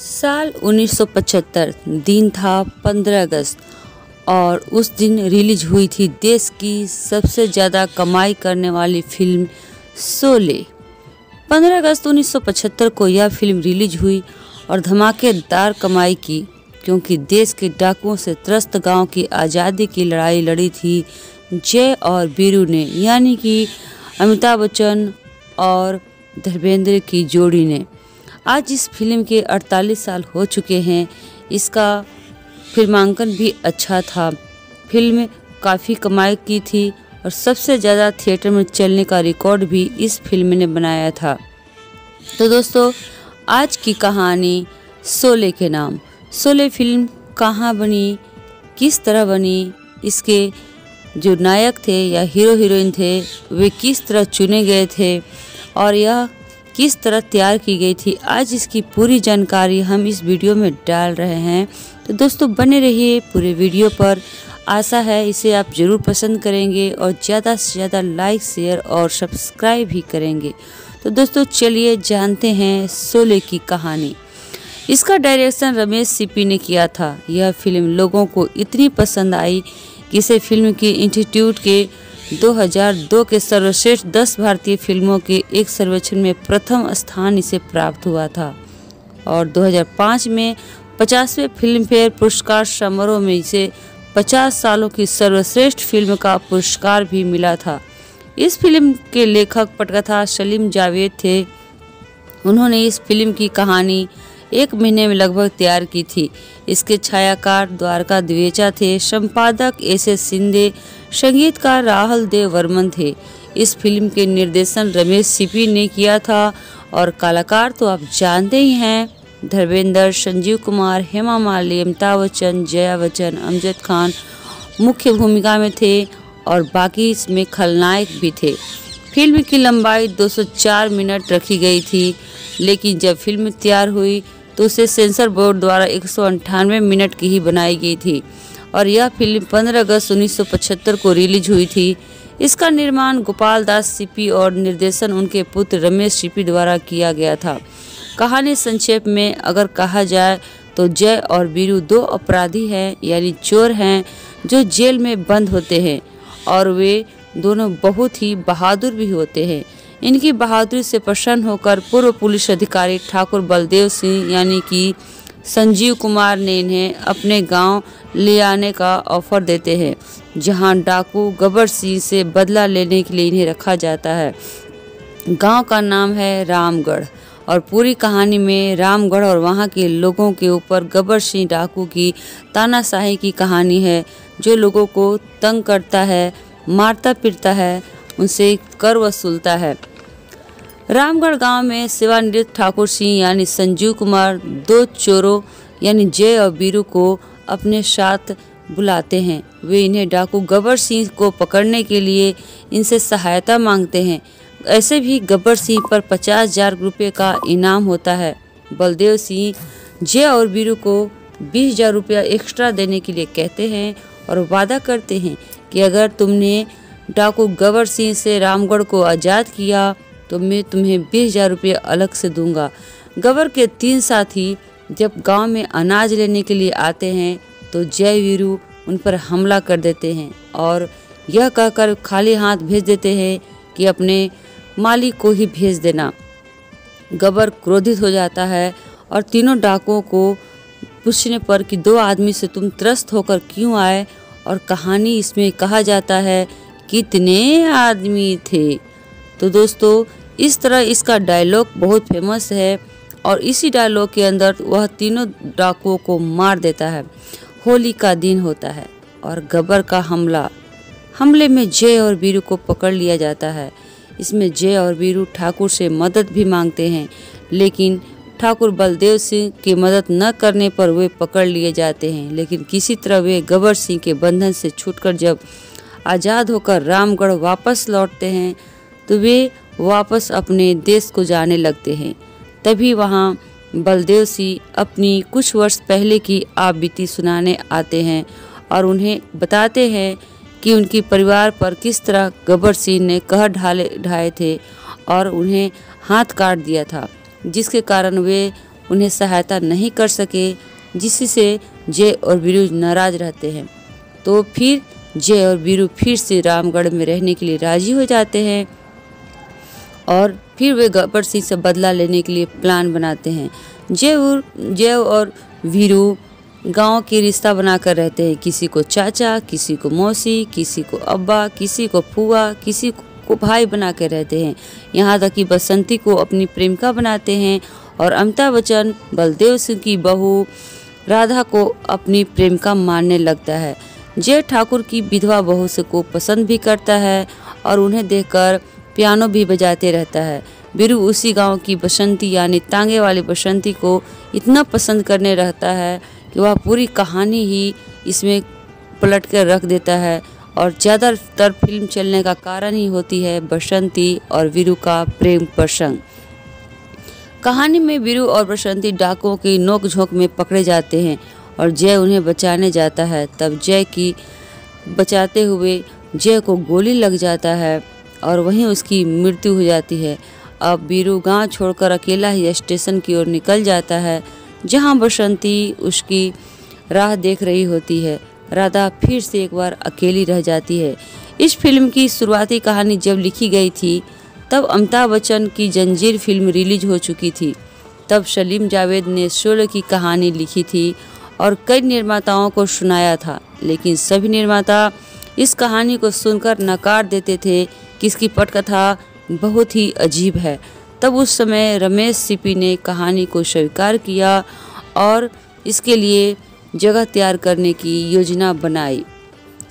साल 1975 दिन था 15 अगस्त और उस दिन रिलीज़ हुई थी देश की सबसे ज़्यादा कमाई करने वाली फ़िल्म शोले। 15 अगस्त 1975 को यह फ़िल्म रिलीज़ हुई और धमाकेदार कमाई की, क्योंकि देश के डाकुओं से त्रस्त गाँव की आज़ादी की लड़ाई लड़ी थी। जय और बीरू ने, यानी कि अमिताभ बच्चन और धर्मेंद्र की जोड़ी ने आज इस फ़िल्म के 48 साल हो चुके हैं। इसका फिल्मांकन भी अच्छा था। फ़िल्म काफ़ी कमाई की थी और सबसे ज़्यादा थिएटर में चलने का रिकॉर्ड भी इस फ़िल्म ने बनाया था। तो दोस्तों, आज की कहानी शोले के नाम। शोले फ़िल्म कहाँ बनी, किस तरह बनी, इसके जो नायक थे या हीरो हीरोइन थे, वे किस तरह चुने गए थे और यह किस तरह तैयार की गई थी, आज इसकी पूरी जानकारी हम इस वीडियो में डाल रहे हैं। तो दोस्तों, बने रहिए पूरे वीडियो पर। आशा है इसे आप ज़रूर पसंद करेंगे और ज़्यादा से ज़्यादा लाइक, शेयर और सब्सक्राइब भी करेंगे। तो दोस्तों, चलिए जानते हैं शोले की कहानी। इसका डायरेक्शन रमेश सिपी ने किया था। यह फ़िल्म लोगों को इतनी पसंद आई कि इसे फ़िल्म की इंस्टीट्यूट के 2002 के सर्वश्रेष्ठ 10 भारतीय फ़िल्मों के एक सर्वेक्षण में प्रथम स्थान इसे प्राप्त हुआ था। और 2005 में पचासवें फ़िल्म फेयर पुरस्कार समारोह में इसे 50 सालों की सर्वश्रेष्ठ फ़िल्म का पुरस्कार भी मिला था। इस फ़िल्म के लेखक पटकथा सलीम जावेद थे। उन्होंने इस फ़िल्म की कहानी एक महीने में लगभग तैयार की थी। इसके छायाकार, द्वारका द्विवेचा थे, संपादक एस एस सिंधे संगीतकार राहुल देव वर्मन थे। इस फ़िल्म के निर्देशन रमेश सिपी ने किया था और कलाकार तो आप जानते ही हैं, धर्मेंद्र, संजीव कुमार, हेमा मालिनी, अमिताभ बच्चन, जया बच्चन, अमजद खान मुख्य भूमिका में थे और बाकी इसमें खलनायक भी थे। फ़िल्म की लंबाई 204 मिनट रखी गई थी, लेकिन जब फ़िल्म तैयार हुई तो उसे सेंसर बोर्ड द्वारा एक मिनट की ही बनाई गई थी और यह फ़िल्म 15 अगस्त 1975 को रिलीज़ हुई थी। इसका निर्माण गोपाल दास सिपी और निर्देशन उनके पुत्र रमेश सिपी द्वारा किया गया था। कहानी संक्षेप में अगर कहा जाए तो जय और बीरू दो अपराधी हैं, यानी चोर हैं, जो जेल में बंद होते हैं और वे दोनों बहुत ही बहादुर भी होते हैं। इनकी बहादुरी से प्रसन्न होकर पूर्व पुलिस अधिकारी ठाकुर बलदेव सिंह, यानी कि संजीव कुमार ने इन्हें अपने गाँव ले आने का ऑफ़र देते हैं, जहाँ डाकू गबर सिंह से बदला लेने के लिए इन्हें रखा जाता है। गाँव का नाम है रामगढ़, और पूरी कहानी में रामगढ़ और वहाँ के लोगों के ऊपर गबर सिंह डाकू की तानाशाही की कहानी है, जो लोगों को तंग करता है मारता पीटता है, उनसे कर वसूलता है। रामगढ़ गाँव में सेवानिवृत्त ठाकुर सिंह यानी संजीव कुमार दो चोरों यानी जय और बीरू को अपने साथ बुलाते हैं। वे इन्हें डाकू गब्बर सिंह को पकड़ने के लिए इनसे सहायता मांगते हैं। ऐसे भी गब्बर सिंह पर पचास हज़ार रुपये का इनाम होता है। बलदेव सिंह, जय और बीरू को बीस हज़ार रुपया एक्स्ट्रा देने के लिए कहते हैं और वादा करते हैं कि अगर तुमने डाकू गबर सिंह से रामगढ़ को आज़ाद किया तो मैं तुम्हें बीस हज़ार रुपये अलग से दूँगा। गबर के तीन साथी जब गाँव में अनाज लेने के लिए आते हैं तो जय वीरू उन पर हमला कर देते हैं और यह कहकर खाली हाथ भेज देते हैं कि अपने मालिक को ही भेज देना। गबर क्रोधित हो जाता है और तीनों डाकुओं को पूछने पर कि दो आदमी से तुम त्रस्त होकर क्यों आए? और कहानी इसमें कहा जाता है, कितने आदमी थे? तो दोस्तों इस तरह इसका डायलॉग बहुत फ़ेमस है और इसी डायलॉग के अंदर वह तीनों डाकुओं को मार देता है, होली का दिन होता है और गबर का हमला। हमले में जय और बीरू को पकड़ लिया जाता है। इसमें जय और बीरू ठाकुर से मदद भी मांगते हैं, लेकिन ठाकुर बलदेव सिंह की मदद न करने पर वे पकड़ लिए जाते हैं। लेकिन किसी तरह वे गबर सिंह के बंधन से छूटकर जब आज़ाद होकर रामगढ़ वापस लौटते हैं तो वे वापस अपने देश को जाने लगते हैं। तभी वहाँ बलदेव सिंह अपनी कुछ वर्ष पहले की आप बीती सुनाने आते हैं और उन्हें बताते हैं कि उनके परिवार पर किस तरह गब्बर सिंह ने कहर ढाले, ढाए थे और उन्हें हाथ काट दिया था, जिसके कारण वे उन्हें सहायता नहीं कर सके, जिससे जय और वीरू नाराज़ रहते हैं। तो फिर जय और वीरू फिर से रामगढ़ में रहने के लिए राज़ी हो जाते हैं। और फिर वे गब्बर सिंह से बदला लेने के लिए प्लान बनाते हैं। जय और जय और वीरू गाँव के रिश्ता बनाकर रहते हैं। किसी को चाचा, किसी को मौसी, किसी को अब्बा, किसी को फुआ, किसी को भाई बना कर रहते हैं। यहाँ तक कि बसंती को अपनी प्रेमिका बनाते हैं और अमिताभ बच्चन, बलदेव सिंह की बहू राधा को अपनी प्रेमिका मानने लगता है। जय ठाकुर की विधवा बहू से को पसंद भी करता है और उन्हें देखकर पियानो भी बजाते रहता है। बीरू उसी गाँव की बसंती यानी तांगे वाली बसंती को इतना पसंद करने रहता है कि वह पूरी कहानी ही इसमें पलट कर रख देता है और ज़्यादातर फ़िल्म चलने का कारण ही होती है बसंती और वीरू का प्रेम प्रसंग। कहानी में वीरू और बसंती डाकुओं की नोक झोंक में पकड़े जाते हैं और जय उन्हें बचाने जाता है। तब जय की बचाते हुए जय को गोली लग जाता है। और वहीं उसकी मृत्यु हो जाती है। अब बीरू गाँव छोड़कर अकेला ही स्टेशन की ओर निकल जाता है, जहाँ बसंती उसकी राह देख रही होती है। राधा फिर से एक बार अकेली रह जाती है। इस फ़िल्म की शुरुआती कहानी जब लिखी गई थी, तब अमिताभ बच्चन की जंजीर फ़िल्म रिलीज़ हो चुकी थी। तब सलीम जावेद ने शोले की कहानी लिखी थी और कई निर्माताओं को सुनाया था, लेकिन सभी निर्माता इस कहानी को सुनकर नकार देते थे कि इसकी पटकथा बहुत ही अजीब है। तब उस समय रमेश सिपी ने कहानी को स्वीकार किया और इसके लिए जगह तैयार करने की योजना बनाई।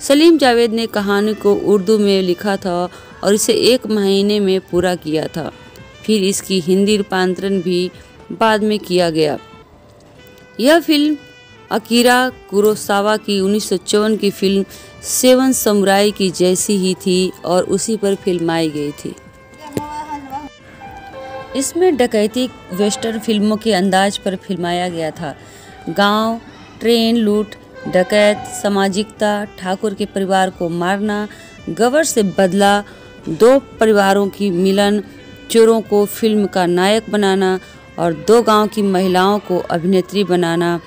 सलीम जावेद ने कहानी को उर्दू में लिखा था और इसे एक महीने में पूरा किया था। फिर इसकी हिंदी रूपांतरण भी बाद में किया गया। यह फ़िल्म अकीरा कुरोसावा की उन्नीस सौ चौवन की फ़िल्म सेवन समुराई की जैसी ही थी और उसी पर फिल्माई गई थी। इसमें डकैती वेस्टर्न फ़िल्मों के अंदाज पर फिल्माया गया था। गाँव, ट्रेन लूट डकैत सामाजिकता ठाकुर के परिवार को मारना गवर से बदला दो परिवारों की मिलन चोरों को फ़िल्म का नायक बनाना और दो गाँव की महिलाओं को अभिनेत्री बनाना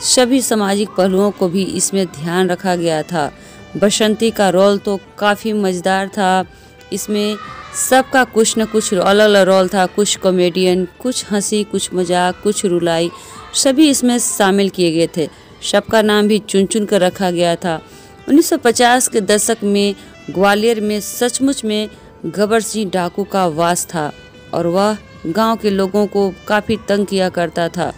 सभी सामाजिक पहलुओं को भी इसमें ध्यान रखा गया था। बसंती का रोल तो काफ़ी मज़ेदार था। इसमें सबका कुछ न कुछ अलग अलग रोल था। कुछ कॉमेडियन कुछ हँसी, कुछ मज़ाक, कुछ रुलाई, सभी इसमें शामिल किए गए थे। सबका नाम भी चुन चुन कर रखा गया था। 1950 के दशक में ग्वालियर में सचमुच में गबर सिंह डाकू का वास था और वह गाँव के लोगों को काफ़ी तंग किया करता था।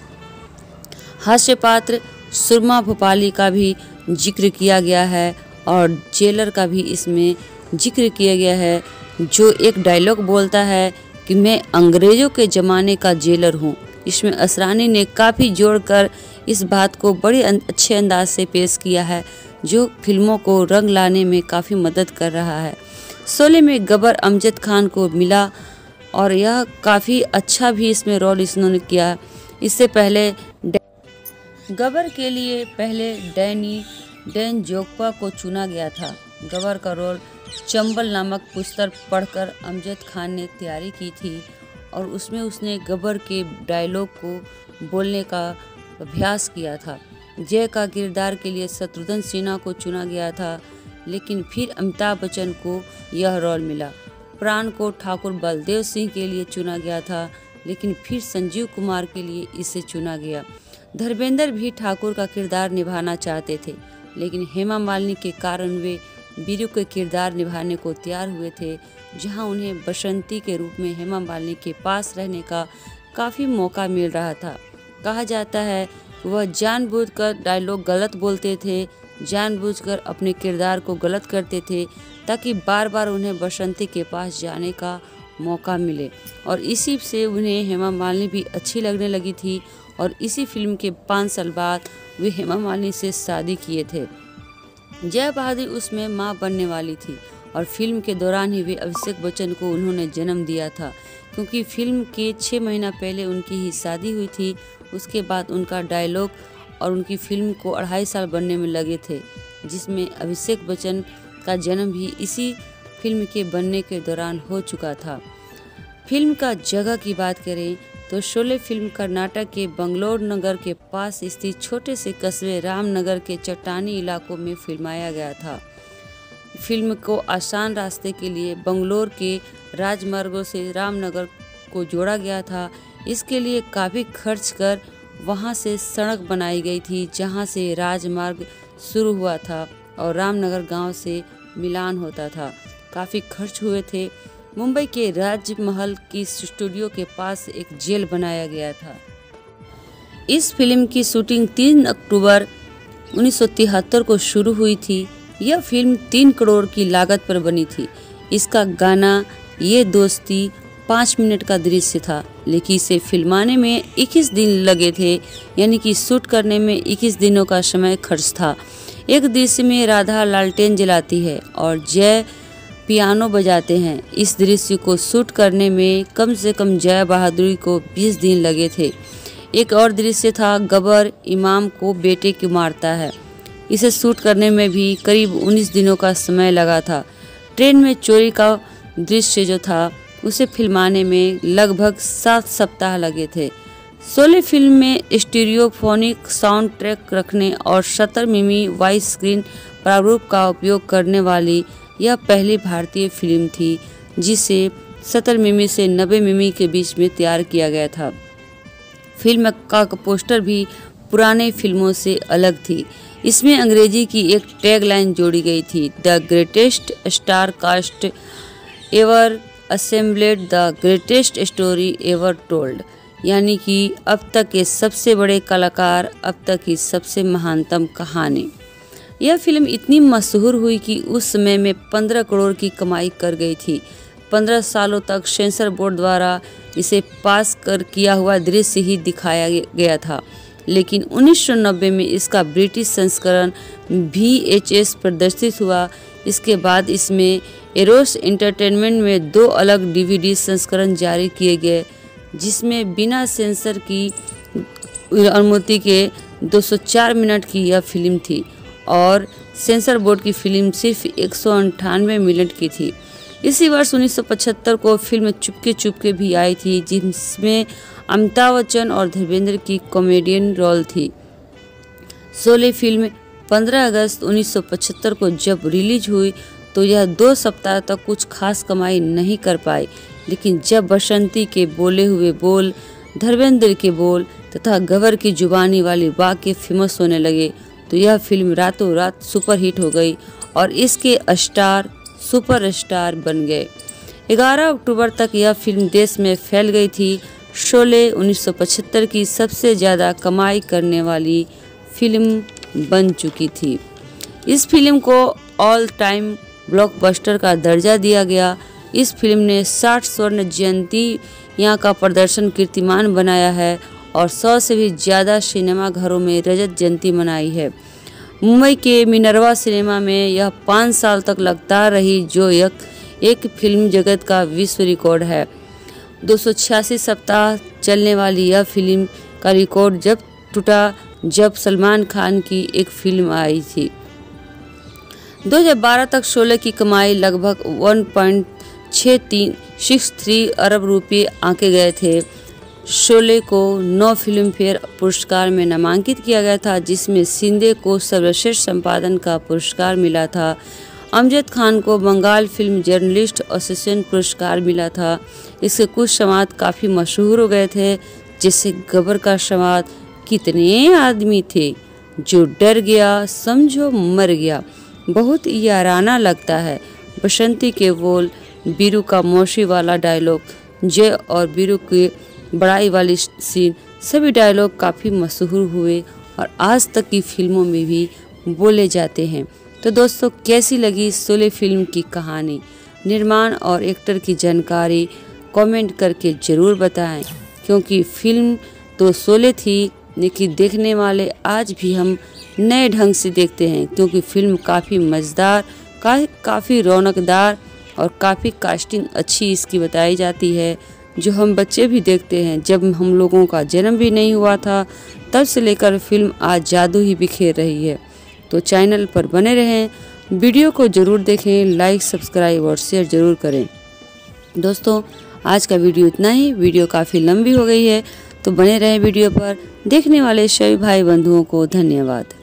हास्य पात्र सुरमा भोपाली का भी ज़िक्र किया गया है और जेलर का भी इसमें ज़िक्र किया गया है, जो एक डायलॉग बोलता है कि मैं अंग्रेज़ों के ज़माने का जेलर हूँ। इसमें असरानी ने काफ़ी जोड़कर इस बात को बड़े अच्छे अंदाज से पेश किया है, जो फ़िल्मों को रंग लाने में काफ़ी मदद कर रहा है। शोले में गबर अमजद खान को मिला और यह काफ़ी अच्छा भी इसमें रोल इसने किया। इससे पहले गबर के लिए पहले डैनी, डैन जोगपा को चुना गया था। गबर का रोल चंबल नामक पुस्तक पढ़कर अमजद खान ने तैयारी की थी और उसमें उसने गबर के डायलॉग को बोलने का अभ्यास किया था। जय का किरदार के लिए शत्रुघ्न सिन्हा को चुना गया था, लेकिन फिर अमिताभ बच्चन को यह रोल मिला। प्राण को ठाकुर बलदेव सिंह के लिए चुना गया था, लेकिन फिर संजीव कुमार के लिए इसे चुना गया। धर्मेंद्र भी ठाकुर का किरदार निभाना चाहते थे, लेकिन हेमा मालिनी के कारण वे बीरू के किरदार निभाने को तैयार हुए थे, जहाँ उन्हें बसंती के रूप में हेमा मालिनी के पास रहने का काफ़ी मौका मिल रहा था। कहा जाता है, वह जानबूझकर डायलॉग गलत बोलते थे, जानबूझकर अपने किरदार को गलत करते थे, ताकि बार बार उन्हें बसंती के पास जाने का मौका मिले। और इसी से उन्हें हेमा मालिनी भी अच्छी लगने लगी थी और इसी फ़िल्म के पाँच साल बाद वे हेमा मालिनी से शादी किए थे। जय बहादुर उसमें माँ बनने वाली थी और फ़िल्म के दौरान ही वे अभिषेक बच्चन को उन्होंने जन्म दिया था, क्योंकि फ़िल्म के छः महीना पहले उनकी ही शादी हुई थी। उसके बाद उनका डायलॉग और उनकी फ़िल्म को अढ़ाई साल बनने में लगे थे, जिसमें अभिषेक बच्चन का जन्म भी इसी फ़िल्म के बनने के दौरान हो चुका था। फ़िल्म का जगह की बात करें तो शोले फ़िल्म कर्नाटक के बंगलोर नगर के पास स्थित छोटे से कस्बे रामनगर के चट्टानी इलाकों में फिल्माया गया था। फ़िल्म को आसान रास्ते के लिए बंगलोर के राजमार्गों से रामनगर को जोड़ा गया था। इसके लिए काफ़ी खर्च कर वहाँ से सड़क बनाई गई थी, जहाँ से राजमार्ग शुरू हुआ था और रामनगर गाँव से मिलान होता था। काफ़ी खर्च हुए थे। मुंबई के राजमहल की स्टूडियो के पास एक जेल बनाया गया था। इस फ़िल्म की शूटिंग 3 अक्टूबर 1973 को शुरू हुई थी। यह फ़िल्म तीन करोड़ की लागत पर बनी थी। इसका गाना, ये दोस्ती, पाँच मिनट का दृश्य था, लेकिन इसे फिल्माने में 21 दिन लगे थे, यानी कि शूट करने में 21 दिनों का समय खर्च था। एक दृश्य में राधा लालटेन जलाती है और जय पियानो बजाते हैं। इस दृश्य को शूट करने में कम से कम जय बहादुरी को 20 दिन लगे थे। एक और दृश्य था, गबर इमाम को बेटे को मारता है। इसे शूट करने में भी करीब 19 दिनों का समय लगा था। ट्रेन में चोरी का दृश्य जो था, उसे फिल्माने में लगभग सात सप्ताह लगे थे। सोले फ़िल्म में स्टीरियोफोनिक साउंड ट्रैक रखने और शतर मिमी वाइस स्क्रीन प्रारूप का उपयोग करने वाली यह पहली भारतीय फ़िल्म थी, जिसे सत्तर मिमी से नब्बे मिमी के बीच में तैयार किया गया था। फ़िल्म का पोस्टर भी पुराने फ़िल्मों से अलग थी। इसमें अंग्रेज़ी की एक टैगलाइन जोड़ी गई थी, the greatest star cast ever assembled, the greatest story ever told. यानी कि अब तक के सबसे बड़े कलाकार, अब तक की सबसे महानतम कहानी। यह फ़िल्म इतनी मशहूर हुई कि उस समय में पंद्रह करोड़ की कमाई कर गई थी। पंद्रह सालों तक सेंसर बोर्ड द्वारा इसे पास कर किया हुआ दृश्य ही दिखाया गया था। लेकिन 1990 में इसका ब्रिटिश संस्करण भी प्रदर्शित हुआ। इसके बाद इसमें एरोस एंटरटेनमेंट में दो अलग डीवीडी संस्करण जारी किए गए, जिसमें बिना सेंसर की अनुमति के 204 मिनट की यह फ़िल्म थी। और सेंसर बोर्ड की फ़िल्म सिर्फ़ एक मिनट की थी। इसी वर्ष 1975 को फ़िल्म चुपके चुपके भी आई थी, जिसमें अमिताभ बच्चन और धर्मेंद्र की कॉमेडियन रोल थी। सोले फ़िल्म 15 अगस्त 1975 को जब रिलीज़ हुई तो यह दो सप्ताह तक कुछ खास कमाई नहीं कर पाई। लेकिन जब बसंती के बोले हुए बोल, धर्मेंद्र के बोल तथा गवर की जुबानी वाली वाक्य फ़ेमस होने लगे तो यह फ़िल्म रातों रात सुपरहिट हो गई और इसके स्टार सुपर स्टार बन गए। 11 अक्टूबर तक यह फ़िल्म देश में फैल गई थी। शोले 1975 की सबसे ज़्यादा कमाई करने वाली फ़िल्म बन चुकी थी। इस फ़िल्म को ऑल टाइम ब्लॉकबस्टर का दर्जा दिया गया। इस फ़िल्म ने 60 स्वर्ण जयंती यहाँ का प्रदर्शन कीर्तिमान बनाया है और सौ से भी ज़्यादा सिनेमा घरों में रजत जयंती मनाई है। मुंबई के मिनरवा सिनेमा में यह पाँच साल तक लगातार रही, जो एक एक फ़िल्म जगत का विश्व रिकॉर्ड है। दो सौ छियासी सप्ताह चलने वाली यह फ़िल्म का रिकॉर्ड जब टूटा, जब सलमान खान की एक फ़िल्म आई थी। 2012 तक शोले की कमाई लगभग 1.63 अरब रुपये आंके गए थे। शोले को नौ फ़िल्म फेयर पुरस्कार में नामांकित किया गया था, जिसमें सिंधे को सर्वश्रेष्ठ संपादन का पुरस्कार मिला था। अमजद खान को बंगाल फ़िल्म जर्नलिस्ट एसोसिएशन पुरस्कार मिला था। इसके कुछ समाज काफ़ी मशहूर हो गए थे, जैसे गबर का समाज कितने आदमी थे, जो डर गया, समझो मर गया। बहुत याराना लगता है। बसंती के बोल, बीरू का मौसी वाला डायलॉग जय और बीरू के बड़ाई वाली सीन सभी डायलॉग काफ़ी मशहूर हुए और आज तक की फ़िल्मों में भी बोले जाते हैं। तो दोस्तों कैसी लगी सोले फ़िल्म की कहानी? निर्माण और एक्टर की जानकारी कमेंट करके ज़रूर बताएँ क्योंकि फ़िल्म तो सोले थी लेकिन देखने वाले आज भी हम नए ढंग से देखते हैं क्योंकि फ़िल्म काफ़ी मज़ेदार का, काफ़ी रौनकदार और काफ़ी कास्टिंग अच्छी इसकी बताई जाती है। जो हम बच्चे भी देखते हैं, जब हम लोगों का जन्म भी नहीं हुआ था, तब से लेकर फ़िल्म आज जादू ही बिखेर रही है। तो चैनल पर बने रहें, वीडियो को ज़रूर देखें, लाइक, सब्सक्राइब और शेयर ज़रूर करें। दोस्तों, आज का वीडियो इतना ही। वीडियो काफ़ी लंबी हो गई है तो बने रहे वीडियो पर। देखने वाले सभी भाई बंधुओं को धन्यवाद।